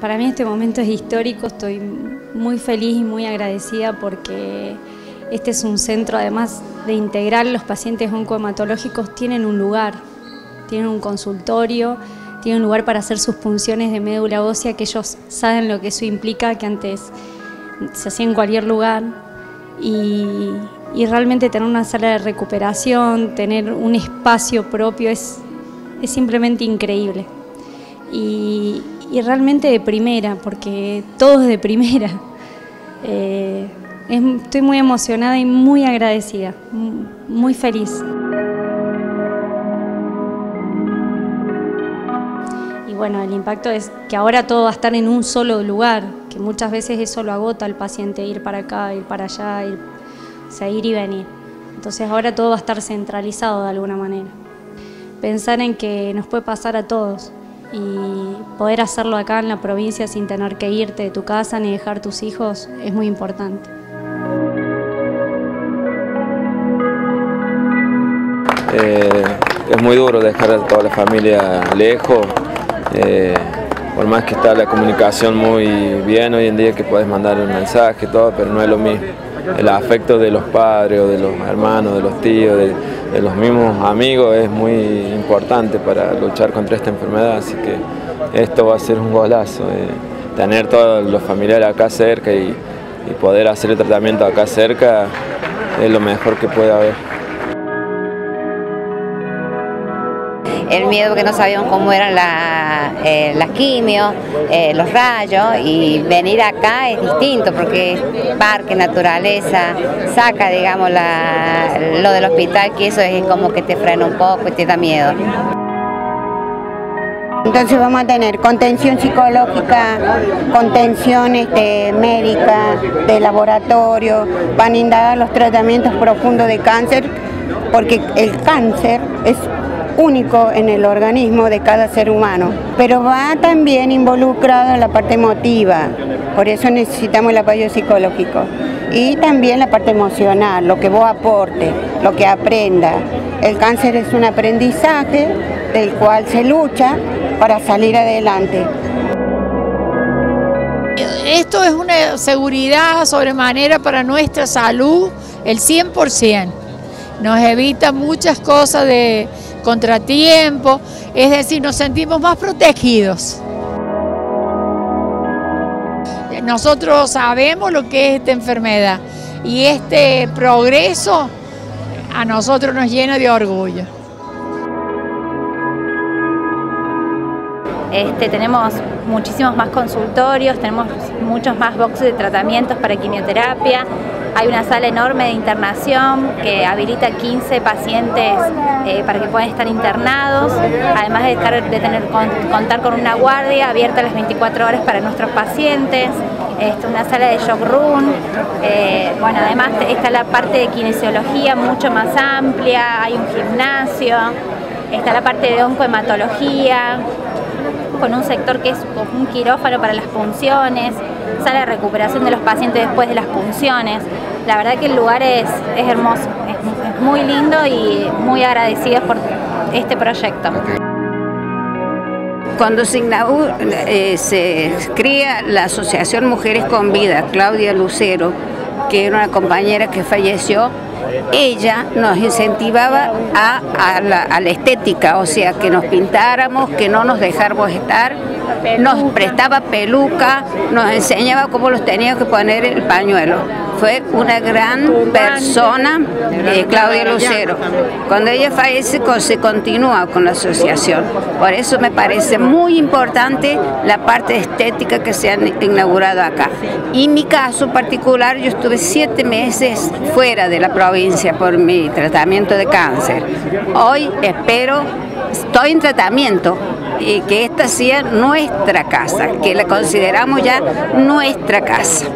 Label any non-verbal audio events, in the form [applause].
Para mí este momento es histórico, estoy muy feliz y muy agradecida porque este es un centro, además de integrar los pacientes oncohematológicos, tienen un lugar, tienen un consultorio, tienen un lugar para hacer sus punciones de médula ósea, que ellos saben lo que eso implica, que antes se hacía en cualquier lugar. Y, realmente tener una sala de recuperación, tener un espacio propio es, es simplemente increíble. Y, y realmente de primera, porque todo es de primera. [laughs] Eh, estoy muy emocionada y muy agradecida, muy feliz. Y bueno, el impacto es que ahora todo va a estar en un solo lugar, que muchas veces eso lo agota al paciente, ir para acá, ir para allá, ir, ir y venir. Entonces ahora todo va a estar centralizado de alguna manera. Pensar en que nos puede pasar a todos, y poder hacerlo acá en la provincia sin tener que irte de tu casa ni dejar tus hijos es muy importante. Eh, es muy duro dejar a toda la familia lejos, eh, por más que está la comunicación muy bien hoy en día que puedes mandar un mensaje y todo, pero no es lo mismo. El afecto de los padres o de los hermanos, de los tíos, de, de los mismos amigos es muy importante para luchar contra esta enfermedad, así que esto va a ser un golazo. Eh, tener todos los familiares acá cerca y, poder hacer el tratamiento acá cerca es lo mejor que puede haber. El miedo porque no sabíamos cómo eran eh, las quimios, eh, los rayos y venir acá es distinto porque parque, naturaleza, saca digamos lo del hospital que eso es como que te frena un poco y te da miedo. Entonces vamos a tener contención psicológica, contención este, médica, de laboratorio, van a indagar los tratamientos profundos de cáncer, porque el cáncer es único en el organismo de cada ser humano, pero va también involucrado en la parte emotiva, por eso necesitamos el apoyo psicológico y también la parte emocional, lo que vos aportes, lo que aprenda. El cáncer es un aprendizaje del cual se lucha para salir adelante. Esto es una seguridad sobremanera para nuestra salud, el 100%. Nos evita muchas cosas de contratiempo, es decir, nos sentimos más protegidos. Nosotros sabemos lo que es esta enfermedad y este progreso a nosotros nos llena de orgullo. Este, tenemos muchísimos más consultorios, tenemos muchos más boxes de tratamientos para quimioterapia, hay una sala enorme de internación que habilita 15 pacientes eh, para que puedan estar internados, además de, de tener, contar con una guardia abierta las 24 horas para nuestros pacientes, este, una sala de shock room, eh, bueno, además está la parte de kinesiología mucho más amplia, hay un gimnasio, está la parte de oncohematología, con un sector que es un quirófano para las punciones, sala de recuperación de los pacientes después de las punciones. La verdad que el lugar es, hermoso, es, muy lindo y muy agradecidos por este proyecto. Cuando se, eh, se crea la Asociación Mujeres con Vida, Claudia Lucero, que era una compañera que falleció, ella nos incentivaba a, la, a, la, estética, o sea, que nos pintáramos, que no nos dejáramos estar, nos prestaba peluca, nos enseñaba cómo los teníamos que poner el pañuelo fue una gran persona, eh, Claudia Lucero. Cuando ella fallece, se continúa con la asociación. Por eso me parece muy importante la parte estética que se ha inaugurado acá. Y mi caso particular, yo estuve siete meses fuera de la provincia por mi tratamiento de cáncer. Hoy espero, estoy en tratamiento, y que esta sea nuestra casa, que la consideramos ya nuestra casa.